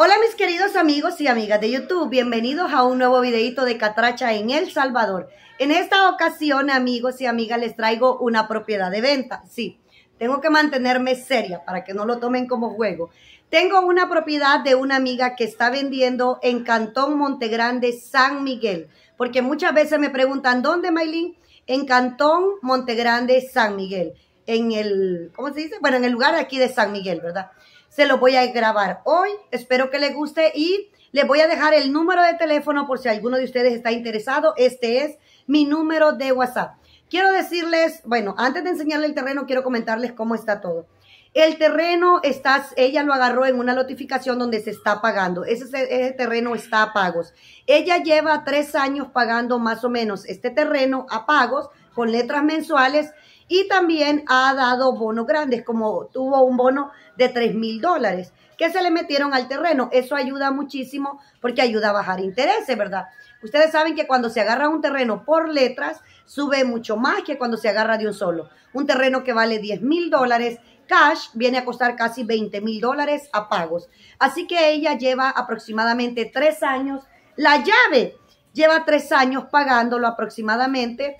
Hola mis queridos amigos y amigas de YouTube, bienvenidos a un nuevo videito de Catracha en El Salvador. En esta ocasión, amigos y amigas, les traigo una propiedad de venta. Sí, tengo que mantenerme seria para que no lo tomen como juego. Tengo una propiedad de una amiga que está vendiendo en Cantón Montegrande, San Miguel. Porque muchas veces me preguntan, ¿dónde, Maylin? En Cantón Montegrande, San Miguel. En el, ¿cómo se dice? Bueno, en el lugar aquí de San Miguel, ¿verdad? se lo voy a grabar hoy. Espero que les guste y les voy a dejar el número de teléfono por si alguno de ustedes está interesado. Este es mi número de WhatsApp. Quiero decirles, bueno, antes de enseñarle el terreno, quiero comentarles cómo está todo. El terreno está, ella lo agarró en una notificación donde se está pagando. Ese, ese, terreno está a pagos. Ella lleva tres años pagando más o menos este terreno a pagos con letras mensuales y también ha dado bonos grandes, como tuvo un bono de 3 mil dólares que se le metieron al terreno. Eso ayuda muchísimo porque ayuda a bajar intereses, ¿verdad? Ustedes saben que cuando se agarra un terreno por letras, sube mucho más que cuando se agarra de un solo. Un terreno que vale 10 mil dólares cash viene a costar casi 20 mil dólares a pagos. Así que ella lleva aproximadamente tres años. La llave lleva tres años pagándolo aproximadamente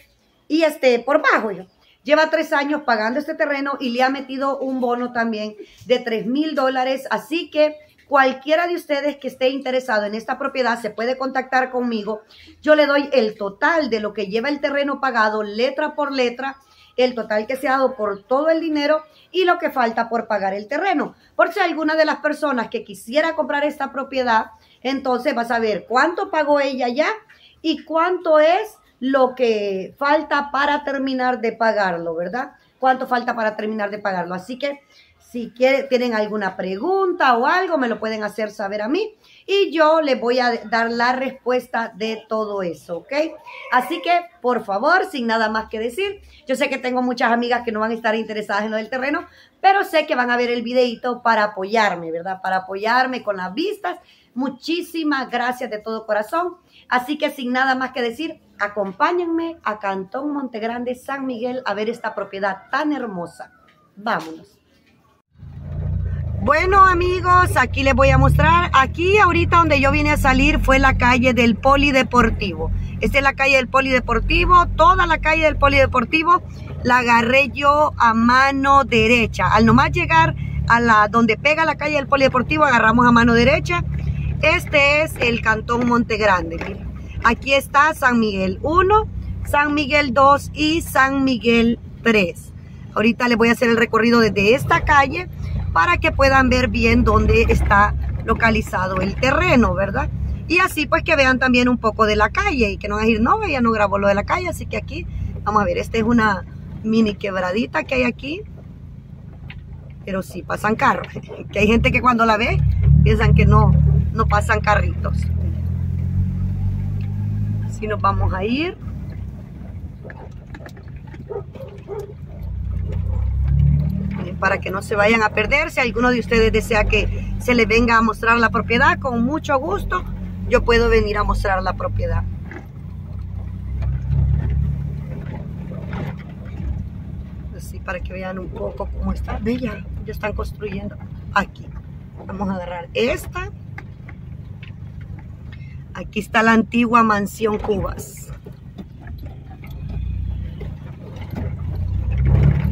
y este por bajo. Lleva tres años pagando este terreno y le ha metido un bono también de tres mil dólares. Así que cualquiera de ustedes que esté interesado en esta propiedad se puede contactar conmigo. Yo le doy el total de lo que lleva el terreno pagado letra por letra, el total que se ha dado por todo el dinero y lo que falta por pagar el terreno. Por si alguna de las personas que quisiera comprar esta propiedad, entonces vas a ver cuánto pagó ella ya y cuánto es lo que falta para terminar de pagarlo, ¿verdad? ¿Cuánto falta para terminar de pagarlo? Así que si quieren, tienen alguna pregunta o algo, me lo pueden hacer saber a mí y yo les voy a dar la respuesta de todo eso, ¿ok? Así que, por favor, sin nada más que decir, yo sé que tengo muchas amigas que no van a estar interesadas en lo del terreno, pero sé que van a ver el videito para apoyarme, ¿verdad? Para apoyarme con las vistas. Muchísimas gracias de todo corazón. Así que sin nada más que decir, acompáñenme a Cantón Montegrande, San Miguel, a ver esta propiedad tan hermosa. Vámonos. Bueno amigos, aquí les voy a mostrar, aquí ahorita donde yo vine a salir fue la calle del Polideportivo. Esta es la calle del Polideportivo, toda la calle del Polideportivo la agarré yo a mano derecha. Al nomás llegar a la donde pega la calle del Polideportivo, agarramos a mano derecha. Este es el Cantón Montegrande, miren. Aquí está San Miguel 1, San Miguel 2 y San Miguel 3. Ahorita les voy a hacer el recorrido desde esta calle para que puedan ver bien dónde está localizado el terreno, ¿verdad? Y así pues que vean también un poco de la calle y que no van a decir, no, ella no grabó lo de la calle, así que aquí, vamos a ver, esta es una mini quebradita que hay aquí, pero sí pasan carros, que hay gente que cuando la ve piensan que no, no pasan carritos así nos vamos a ir. Para que no se vayan a perder, si alguno de ustedes desea que se le venga a mostrar la propiedad, con mucho gusto, yo puedo venir a mostrar la propiedad. Así para que vean un poco cómo está. Bella, ya están construyendo aquí. Vamos a agarrar esta. Aquí está la antigua mansión Cubas.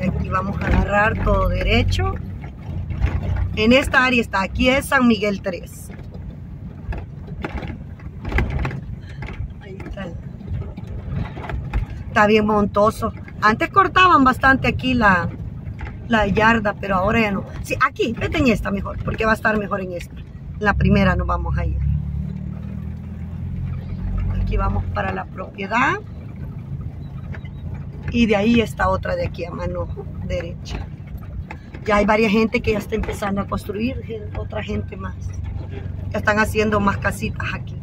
aquí vamos a agarrar todo derecho. En esta área está, aquí es San Miguel 3. Ahí está. Está bien montoso. Antes cortaban bastante aquí la, la yarda, pero ahora ya no. Sí, aquí, vete en esta mejor, porque va a estar mejor en esta. La primera nos vamos a ir aquí vamos para la propiedad. Y de ahí está otra de aquí a mano derecha. Ya hay varias gente que ya está empezando a construir otra gente más. Ya están haciendo más casitas aquí.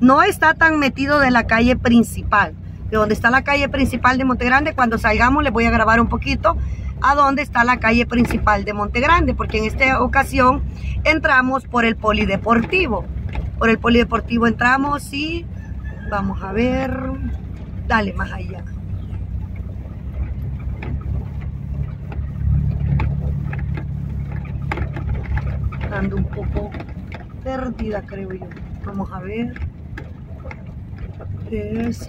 No está tan metido de la calle principal. De donde está la calle principal de Montegrande cuando salgamos les voy a grabar un poquito a dónde está la calle principal de Montegrande, porque en esta ocasión entramos por el polideportivo por el polideportivo entramos y vamos a ver, dale más allá. ando un poco perdida, creo yo. Vamos a ver. Es...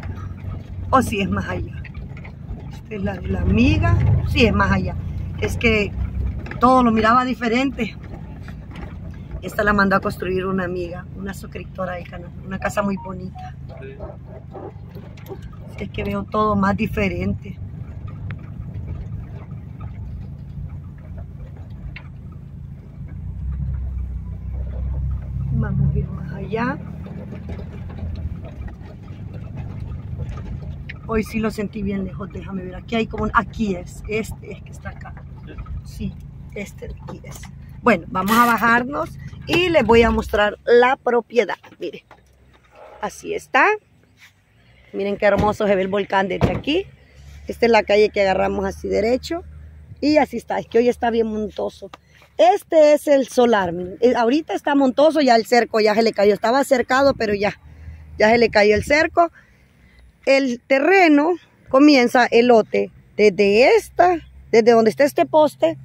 O oh, si es más allá. Esta es la la amiga. Sí, es más allá. Es que todo lo miraba diferente. Esta la mandó a construir una amiga, una suscriptora del canal. Una casa muy bonita. Es que veo todo más diferente. Vamos a ir más allá. Hoy sí lo sentí bien lejos, déjame ver. Aquí hay como, aquí es, este es que está acá. Sí, este de aquí es. Bueno, vamos a bajarnos y les voy a mostrar la propiedad. Miren, así está. Miren qué hermoso se ve el volcán desde aquí. Esta es la calle que agarramos así derecho. Y así está, es que hoy está bien montoso. Este es el solar. Eh, ahorita está montoso, ya el cerco ya se le cayó. Estaba cercado, pero ya, ya se le cayó el cerco. El terreno comienza el lote desde esta, desde donde está este poste,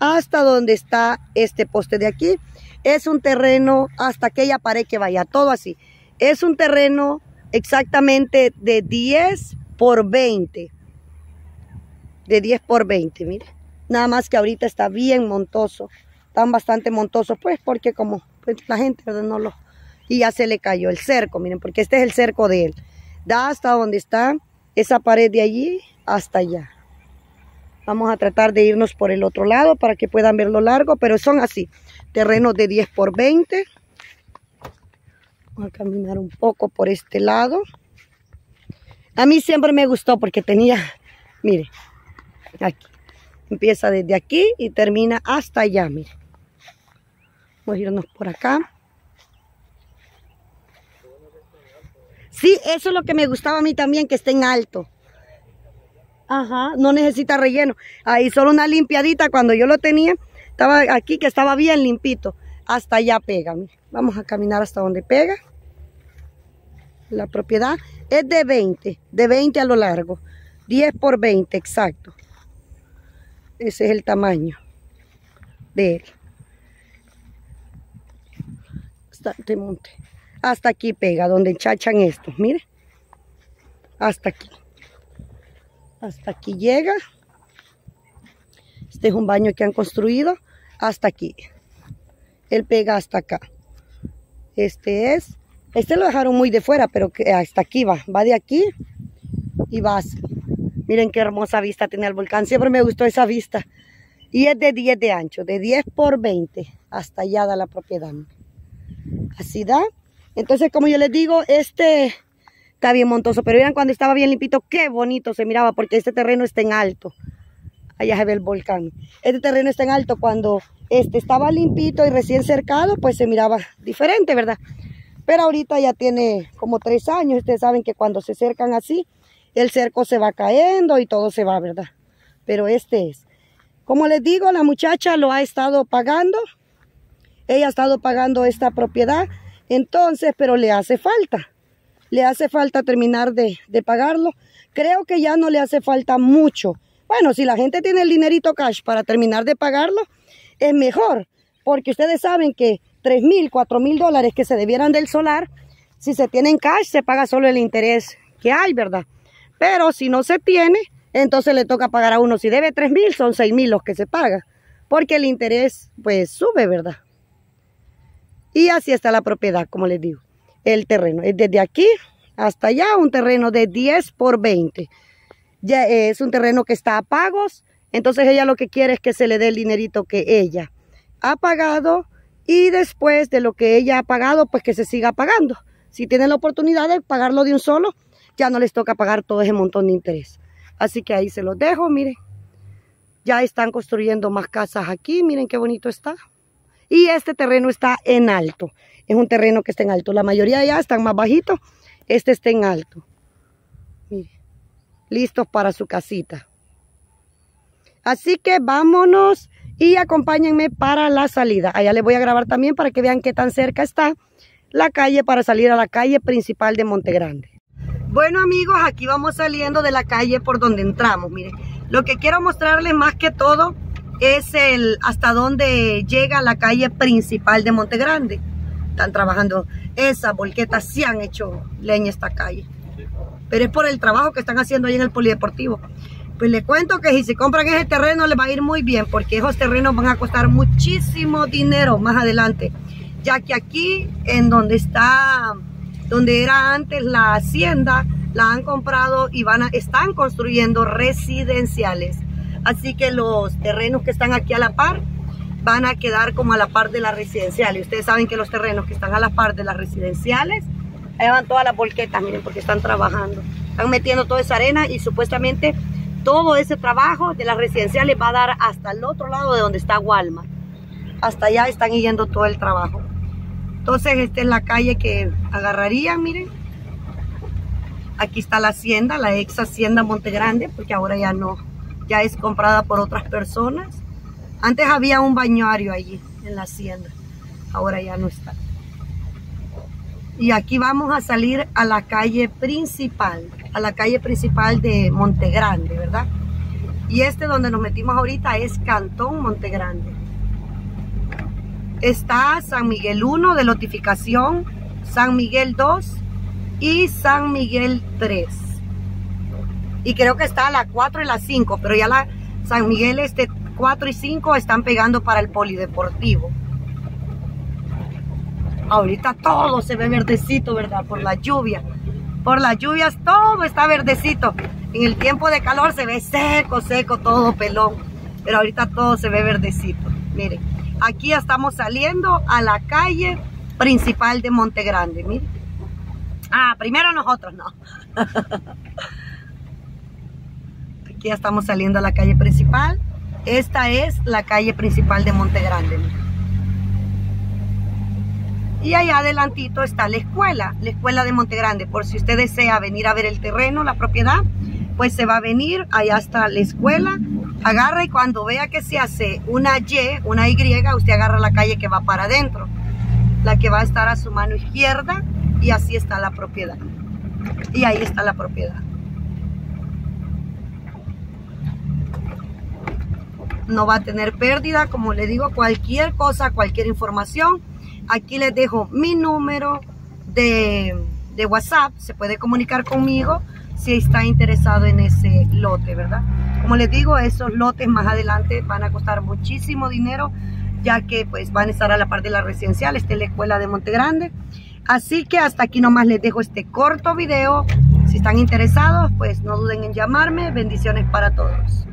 hasta donde está este poste de aquí. Es un terreno hasta aquella pared que vaya, todo así. Es un terreno exactamente de 10 por 20. De 10 por 20, mire. Nada más que ahorita está bien montoso. Están bastante montosos, pues, porque como pues, la gente no lo... Y ya se le cayó el cerco, miren, porque este es el cerco de él. Da hasta donde está esa pared de allí, hasta allá. Vamos a tratar de irnos por el otro lado para que puedan ver lo largo, pero son así. Terrenos de 10 por 20. Vamos a caminar un poco por este lado. A mí siempre me gustó porque tenía, mire, aquí. Empieza desde aquí y termina hasta allá, mire. Vamos a irnos por acá. Sí, eso es lo que me gustaba a mí también, que esté en alto. Ajá, no necesita relleno. Ahí solo una limpiadita cuando yo lo tenía, estaba aquí que estaba bien limpito. Hasta allá pega. Vamos a caminar hasta donde pega. La propiedad es de 20, de 20 a lo largo. 10 por 20, exacto. Ese es el tamaño de él. Bastante monte. Hasta aquí pega, donde chachan esto. Mire. Hasta aquí. Hasta aquí llega. Este es un baño que han construido. Hasta aquí. Él pega hasta acá. Este es. Este lo dejaron muy de fuera, pero que hasta aquí va. Va de aquí y va. Miren qué hermosa vista tiene el volcán. Siempre me gustó esa vista. Y es de 10 de ancho, de 10 por 20. Hasta allá da la propiedad. Así da. Entonces, como yo les digo, este está bien montoso. Pero vean cuando estaba bien limpito, qué bonito se miraba. Porque este terreno está en alto. Allá se ve el volcán. Este terreno está en alto. Cuando este estaba limpito y recién cercado, pues se miraba diferente, ¿verdad? Pero ahorita ya tiene como tres años. Ustedes saben que cuando se cercan así, el cerco se va cayendo y todo se va, ¿verdad? Pero este es. Como les digo, la muchacha lo ha estado pagando. Ella ha estado pagando esta propiedad. Entonces, pero le hace falta. Le hace falta terminar de, de pagarlo. Creo que ya no le hace falta mucho. Bueno, si la gente tiene el dinerito cash para terminar de pagarlo, es mejor. Porque ustedes saben que 3 mil, 4 mil dólares que se debieran del solar, si se tienen cash, se paga solo el interés que hay, ¿verdad? Pero si no se tiene, entonces le toca pagar a uno. Si debe 3 mil, son 6 mil los que se paga. Porque el interés, pues, sube, ¿verdad? Y así está la propiedad, como les digo. El terreno es desde aquí hasta allá, un terreno de 10 por 20. Ya es un terreno que está a pagos. Entonces ella lo que quiere es que se le dé el dinerito que ella ha pagado. Y después de lo que ella ha pagado, pues que se siga pagando. Si tiene la oportunidad de pagarlo de un solo, ya no les toca pagar todo ese montón de interés. Así que ahí se los dejo, miren. Ya están construyendo más casas aquí, miren qué bonito está. Y este terreno está en alto. Es un terreno que está en alto. La mayoría ya están más bajitos. Este está en alto. Miren. Listos para su casita. Así que vámonos y acompáñenme para la salida. Allá les voy a grabar también para que vean qué tan cerca está la calle para salir a la calle principal de Monte Grande. Bueno amigos, aquí vamos saliendo de la calle por donde entramos, miren. Lo que quiero mostrarles más que todo es el hasta donde llega la calle principal de Monte Grande. Están trabajando esas volquetas, sí han hecho leña esta calle. Pero es por el trabajo que están haciendo ahí en el polideportivo. Pues le cuento que si se compran ese terreno les va a ir muy bien porque esos terrenos van a costar muchísimo dinero más adelante. Ya que aquí en donde está, donde era antes la hacienda, la han comprado y van a, están construyendo residenciales. Así que los terrenos que están aquí a la par van a quedar como a la par de las residenciales. Ustedes saben que los terrenos que están a la par de las residenciales, ahí van todas las volquetas, miren, porque están trabajando. Están metiendo toda esa arena y supuestamente todo ese trabajo de las residenciales va a dar hasta el otro lado de donde está Walmart. Hasta allá están yendo todo el trabajo. Entonces esta es la calle que agarrarían, miren. Aquí está la hacienda, la ex hacienda Monte Grande, porque ahora ya no, ya es comprada por otras personas. Antes había un bañario allí en la hacienda, ahora ya no está. Y aquí vamos a salir a la calle principal, a la calle principal de Monte Grande, ¿verdad? Y este donde nos metimos ahorita es Cantón Monte Grande. Está San Miguel 1 de notificación, San Miguel 2 y San Miguel 3 y creo que está a la 4 y la 5, pero ya la San Miguel este 4 y 5 están pegando para el polideportivo. Ahorita todo se ve verdecito, ¿verdad? Por la lluvia. Por las lluvias todo está verdecito. En el tiempo de calor se ve seco, seco, todo pelón. Pero ahorita todo se ve verdecito. Miren, aquí ya estamos saliendo a la calle principal de Monte Grande. Miren. Ah, primero nosotros no. ya estamos saliendo a la calle principal. Esta es la calle principal de Monte Grande. Y allá adelantito está la escuela, la escuela de Monte Grande. Por si usted desea venir a ver el terreno, la propiedad, pues se va a venir, allá está la escuela. Agarra y cuando vea que se hace una Y, una Y, usted agarra la calle que va para adentro. La que va a estar a su mano izquierda y así está la propiedad. Y ahí está la propiedad. No va a tener pérdida. Como le digo, cualquier cosa, cualquier información, aquí les dejo mi número de, de WhatsApp. Se puede comunicar conmigo si está interesado en ese lote, ¿verdad? Como les digo, esos lotes más adelante van a costar muchísimo dinero, ya que pues van a estar a la parte de la residencial, esta es la escuela de Monte Grande. Así que hasta aquí nomás les dejo este corto video. Si están interesados, pues no duden en llamarme. Bendiciones para todos.